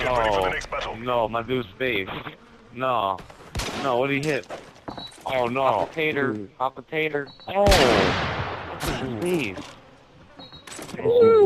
Get no. ready for the next battle. no, my dude's face. No, no, what did he hit? Oh no, Hot Potato, hot potato. oh, what's his face? Ooh.